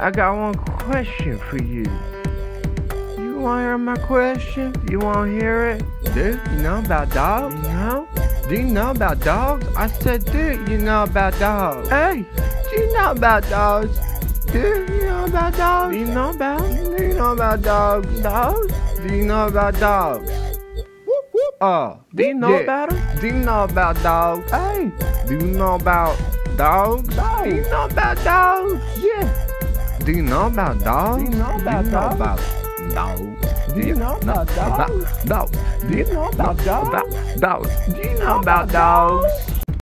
I got one question for you. You want to hear my question? You want to hear it? Dude, you know about dogs? You know? Do you know about dogs? I said, dude, you know about dogs. Hey, do you know about dogs? Dude, you know about dogs? Do you know about? Do you know about dogs? Dogs? Do you know about dogs? Oh, do you know Yeah. about them? Do you know about dogs? Hey, do you know about dogs? dogs? Do you know about dogs? Yeah. Do you know about dogs? Do you know about Do you know dogs? about dogs? Do you know about dogs? Dogs. Do you know about dogs? Dogs. Do you know about dogs?